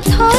thôi